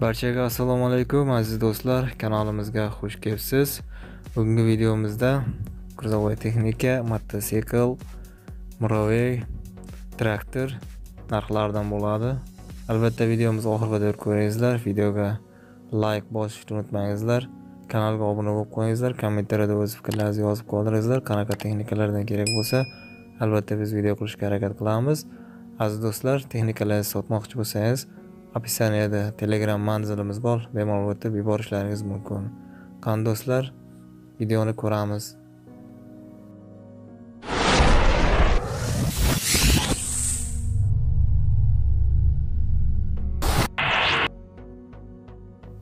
barchaga assalomu alaykum aziz do'stlar. Kanalimizga xush kelibsiz. Bugungi videomizda грузовой texnika mototsikl муравей traktor narxlaridan bo'ladi. Albatta videomizni oxiriga qadar ko'ringizlar. Videoga layk bosishni unutmangizlar. Kanalga obuna bo'lib qo'yingizlar. Kommentariyada o'z fikrlaringizni yozib qoldiringizlar. Qanaqa texnikalardan kerak bo'lsa albatta biz video qilishga harakat qilamiz. Aziz do'stlar texnikalarni sotmoqchi bo'lsangiz opisaniyada telegram manzilimiz bor. Bemalol o'tib yuborishlaringiz mumkin. Qani do'stlar videoni ko'ramiz.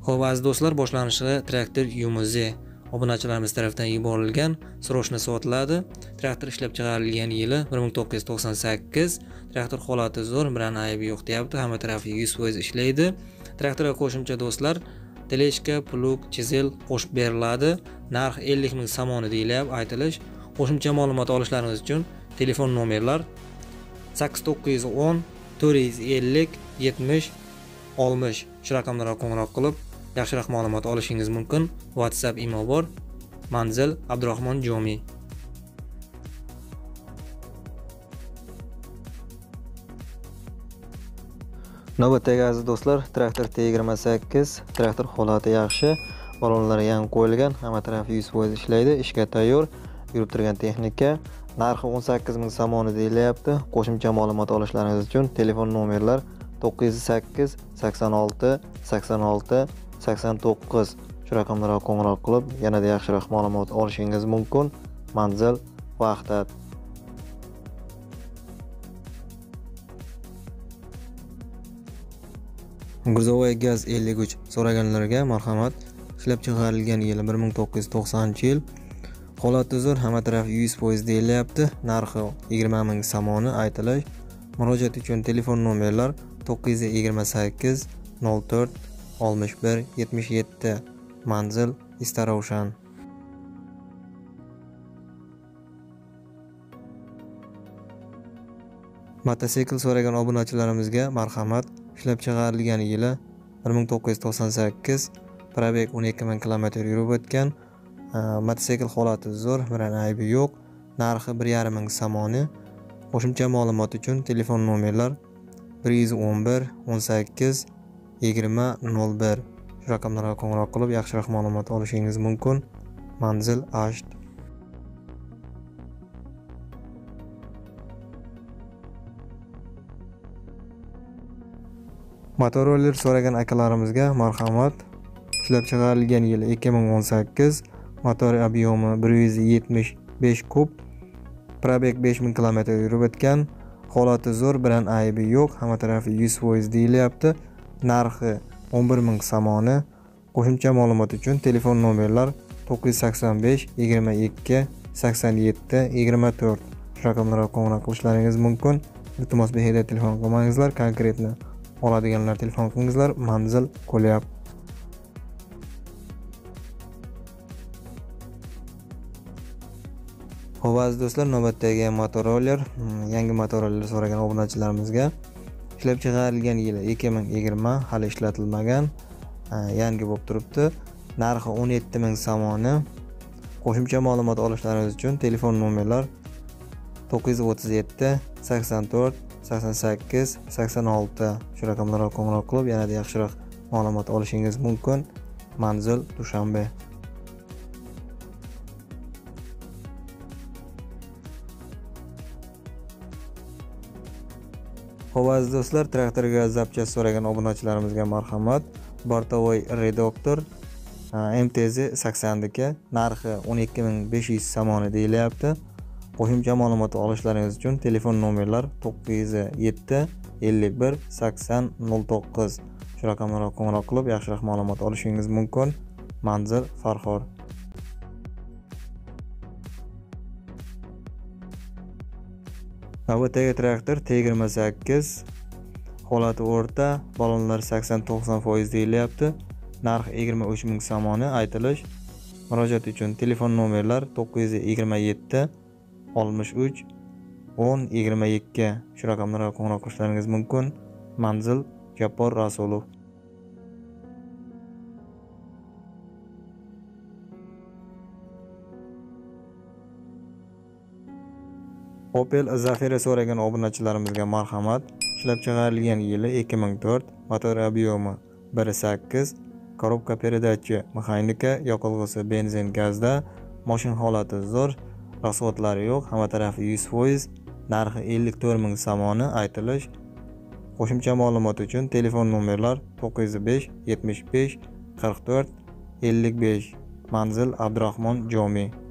Ho'p aziz do'stlar, boshlanishi traktor yumuzi. Obunachilarimiz tomonidan yuborilgan срочно sotiladi. Traktor ishlab chiqarilgan yili 1998. Traktor holati zo'r, bilan aybi yo'q deyapti. Hamma tarafi 100% ishlaydi. Traktorga qo'shimcha do'stlar teleshka, plug, chizel qo'shib beriladi. Narx 50 ming somoni deyilyapti, aytilish. Qo'shimcha ma'lumot olishlaringiz uchun telefon nomerlar 8910 450 70 60 shu raqamlarga qo'ng'iroq qilib yaxshiroq ma'lumot olishingiz mumkin. Whatsapp imo bor. Manzil abdurahmon jomi navbatdagi aziz do'stlar traktor t yigirma sakkiz traktor holati yaxshi. Balonlar yangi qo'yilgan hamma tarafi yuz foiz ishlaydi ishga tayyor. Yurib turgan texnika narxi o'n sakkiz ming somoni deyilyapti. Qo'shimcha ma'lumot olishlaringiz uchun telefon nomerlar to'qqiz yuz sakkiz sakson olti sakson olti sakson to'qqiz shu raqamlarga qo'ng'iroq qilib yanada yaxshiroq ma'lumot olishingiz mumkin. Manzil vahdat грузовой gaz 53 so'raganlarga marhamat. Ishlab chiqarilgan yili 1990 yil holati zo'r hamma taraf 100% deyilyapti. Narxi 20 ming somoni aytilish murojaat uchun telefon nomerlar 928 04 61 77 manzil istarovshan. Mototsikl so'ragan obunachilarimizga marhamat. Ishlab chiqarilgan yili 1998 probek 12 ming kilometr yurib o'tgan. Mototsikl holati zo'r bilan aybi yo'q. Narxi 1,5 ming samoni. Qo'shimcha ma'lumot uchun telefon nomerlar 111 18 yigirma nol bir. Shu raqamlarga qo'ng'iroq qilib yaxshiroq ma'lumot olishingiz mumkin. Manzil asht motoroller so'ragan akalarimizga marhamat. Ishlab chiqarilgan yili 2018 motor объемi 175 kub probek 5000 km yurib o'tgan holati zo'r bilan aybi yo'q hamma tarafi 100% deyilyapti. Narxi 11 ming somoni qo'shimcha ma'lumot uchun telefon nomerlar 985 22 87 24 shu raqamlarga qo'ng'iroq qilishlaringiz mumkin. Iltimos behuda telefon qilmangizlar konkretni oladiganlar telefon qilingizlar manzil qo'lyap ho'p aziz do'stlar navbatdagi motoroller hmm, yangi motoroller so'ragan obunachilarimizga ishlab chiqarilgan yili 2020 hali ishlatilmagan e, yangi bo'lib turibdi. Narxi 17 ming somoni qo'shimcha ma'lumot olishlaringiz uchun telefon nomerlar 937 84 88 86 shu raqamlarga qo'ng'iroq qilib yanada yaxshiroq ma'lumot olishingiz mumkin. Manzil dushanbe. Xo'p aziz do'stlar, traktorga zapchast so'ragan obunachilarimizga marhamat. Bortovoy redaktor MTZ 80 diki narxi 12500 somoni deyilyapti. Qo'shimcha ma'lumot olishlaringiz uchun telefon nomerlar 907 51 80 09 shu raqamlarga qo'ng'iroq qilib yaxshiroq ma'lumot olishingiz mumkin. Manzil Farxor navbatdagi traktor t yigirma sakkiz holati o'rta ballonlar sakson to'qson foiz deyilyapti. Narx yigirma uch ming somoni aytilish. Murojaat uchun telefon nomerlar to'qqiz yuz yigirma yetti oltmish uch o'n yigirma ikki. Shu raqamlarga qo'ng'iroq qilishlaringiz mumkin. Manzil jabbor rasulov. Opel zafira so'ragan obunachilarimizga marhamat. Ishlab chiqarilgan yili 2004 motor obyomi 1.8 korobka передача mexanika yoqilg'isi benzin gazda mashin holati zo'r rasxodlari yo'q hamma tarafi 100%, narxi 54 ming somoni aytilish. Qo'shimcha ma'lumot uchun telefon nomerlar 905 75 44 55 manzil abdurahmon jomiy.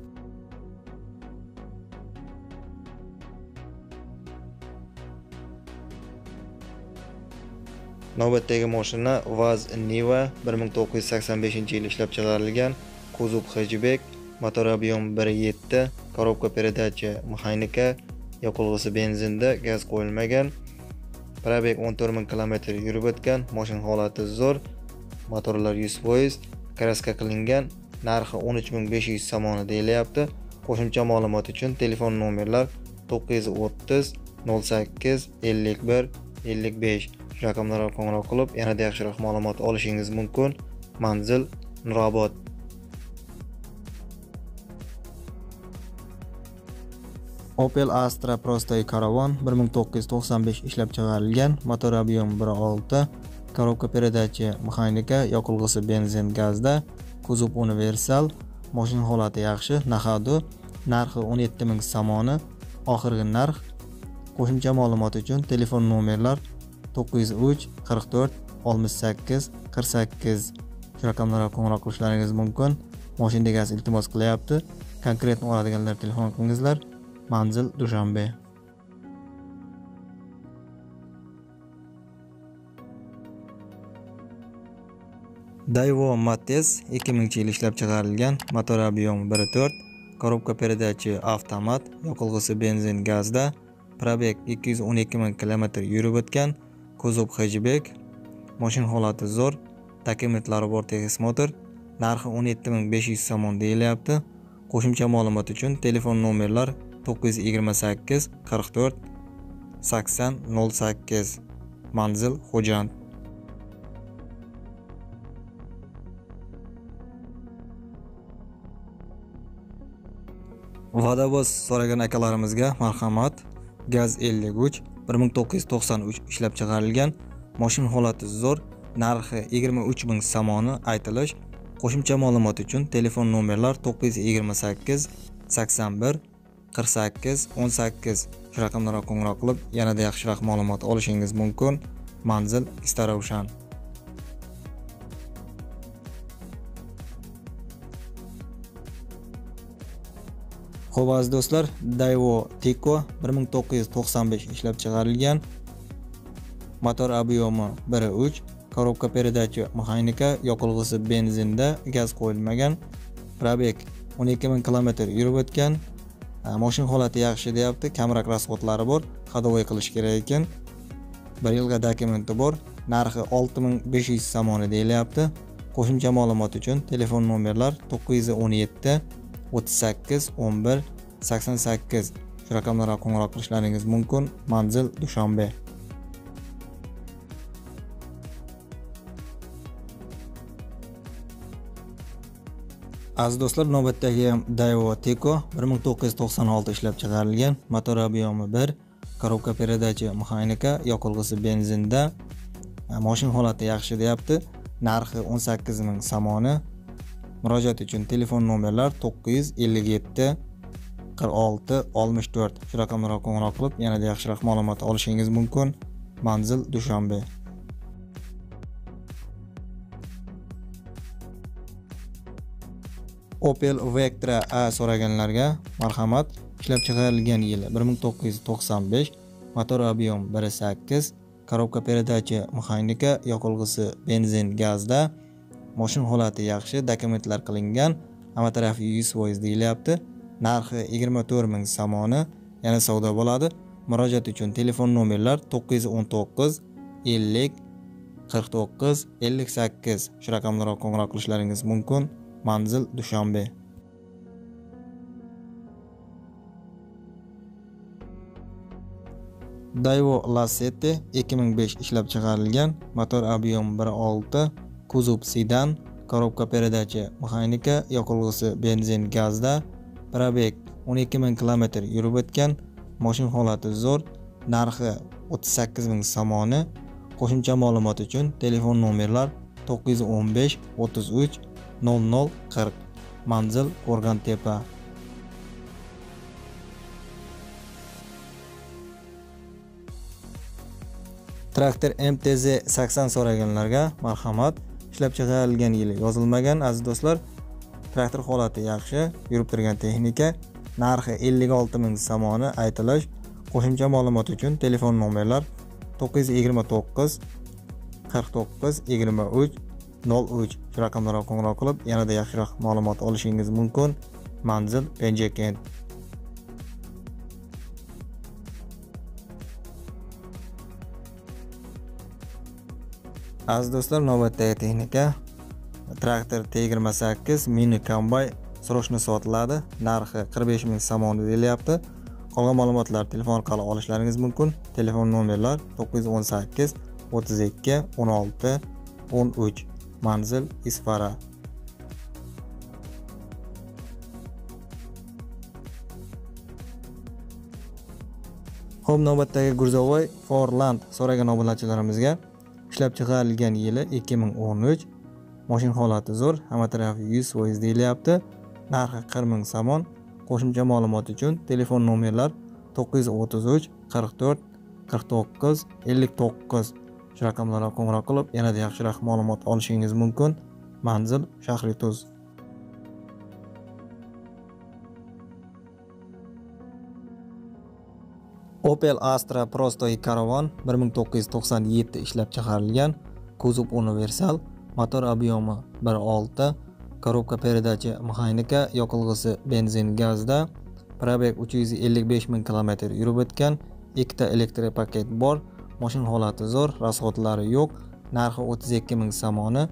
Navbatdagi mashina vaz niva 1985 yil ishlab chiqarilgan kuzov hbek motor объем 1.7 korobka передача mexanika yoqilg'isi benzinda gaz qo'yilmagan probeg 14 ming kilometr yurib o'tgan mashina holati zo'r motorlar 100% kraska qilingan narxi 13500 somoni deyilyapti. Qo'shimcha ma'lumot uchun telefon nomerlar 930 08 51 55 raqamlarga qo'ng'iroq qilib yanada yaxshiroq ma'lumot olishingiz mumkin. Manzil nurobod. Opel astra Prostoy караван 1995 ishlab chiqarilgan. Motor объем 1.6 korobka передачи mexanika yoqilg'isi benzin gazda kuzov universal mashina holati yaxshi nahadu narxi 17 ming somoni oxirgi narx qo'shimcha ma'lumot uchun telefon nomerlar 903 44 68 48 shu raqamlarga qo'ng'iroq qilishlaringiz mumkin. Moshina egasi iltimos qilyapti. Konkretni oladiganlar telefon qilingizlar. Manzil dushanbe. Daiwo Matiz 2000 yil ishlab chiqarilgan motor объем 1.4 коробка передачи avtomat yoqilg'isi benzin gazda probeg 212 ming kilometr yurib o'tgan kuzov hbek mashina holati zo'r dokumentlari bor tegis motor narxi 17500 somon deyilyapti. Qo'shimcha ma'lumot uchun telefon nomerlar 928 44 80 08 manzil xo'jand. Vadovoz so'ragan akalarimizga marhamat. Gaz 53 1993 ishlab chiqarilgan mashina holati zo'r narxi 23 ming somoni aytilish qo'shimcha ma'lumot uchun telefon nomerlar 928 81 48 18 shu raqamlarga qo'ng'iroq qilib yanada yaxshiroq ma'lumot olishingiz mumkin. Manzil starovshan Xo'p aziz do'stlar, Daiwo Tico 1995 ishlab chiqarilgan. Motor объемi 1.3, korobka передача mexanika, yoqilg'isi benzinda, gaz qo'yilmagan. probek 12000 km yurib o'tgan. Mashina holati yaxshi deyapti, kamroq расходlari bor, ходовой qilish kerak ekan. 1 yilga dokumenti bor. Narxi 6500 somoni deyilyapti. Qo'shimcha ma'lumot uchun telefon nomerlar 917 38 11 88 shu raqamlarga qo'ng'iroq qilishlaringiz mumkin. Manzil dushanbe. Aziz do'stlar navbatdagi daiwo teko 1996 ishlab chiqarilgan motor объемi 1 коробка передача mexanika yoqilg'isi benzinda. Mashina holati yaxshi deyapti. Narxi 18 ming somoni murojaat uchun telefon nomerlar 957 46 64 shu raqamlarga qo'ng'iroq qilib yanada yaxshiroq ma'lumot olishingiz mumkin. Manzil dushanbe. Opel vectra a so'raganlarga marhamat. Ishlab chiqarilgan yili 1995 motor объем 1.8 коробка передачи mexanika yoqilg'isi benzin gazda moshin holati yaxshi dokumentlar qilingan. Hamma tarafi 100% deyilyapti. Narxi 24 ming somoni yana savdo bo'ladi. Murojaat uchun telefon nomerlar 919 50 49 58 shu raqamlarga qo'ng'iroq qilishlaringiz mumkin. Manzil dushanbe. Daiwo Lacetti 2005 ishlab chiqarilgan. Motor объем 1.6 kuzov sedan korobka передача mexanika yoqilg'isi benzin gazda probeg 12000 km yurib o'tgan moshin holati zo'r narxi 38 ming somoni qo'shimcha ma'lumot uchun telefon nomerlar 915 33 00 40 manzil qo'rg'ontepa traktor mtz 80 so'raganlarga marhamat. Ishlab chiqarilgan yili. Yozilmagan aziz do'stlar traktor holati yaxshi yurib turgan texnika narxi 56 ming somoni aytilish. Qo'shimcha ma'lumot uchun telefon nomerlar 929 49 23 03 shu raqamlarga qo'ng'iroq qilib yanada yaxshiroq ma'lumot olishingiz mumkin. Manzil penjakent aziz do'stlar navbatdagi texnika traktor t yigirma sakkiz mini kombay срочно sotiladi. Narxi qirq besh ming somon deyilyapti. Qolgan ma'lumotlar telefon orqali olishlaringiz mumkin. Telefon nomerlar to'qqiz yuz o'n sakkiz o'ttiz ikki o'n olti o'n uch. Manzil isfara. Ho'p navbatdagi gurzovoy forland so'ragan obunachilarimizga ishlab chiqarilgan yili 2013 moshin holati zo'r hamma tarafi 100% deyilyapti. Narxi 40 ming somon. Qo'shimcha ma'lumot uchun telefon nomerlar 933 44 49 59 shu raqamlarga qo'ng'iroq qilib yanada yaxshiroq ma'lumot olishingiz mumkin. Manzil shahri tuz opel astra prostoy karavan 1997 ishlab chiqarilgan. Kuzov universal motor объемi 1.6 korobka передачи mexanika yoqilg'isi benzin gazda probeg 355 ming kilometr yurib o'tgan ikkita elektropaket bor mashina holati zo'r rasxodlari yo'q narxi 32 ming somoni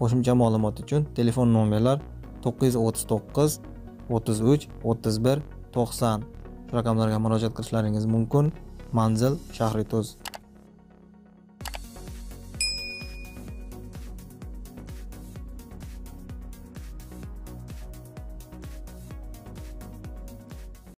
qo'shimcha ma'lumot uchun telefon nomerlar 939 33 31 90 raqamlarga murojaat qilishlaringiz mumkin. Manzil shahri tuz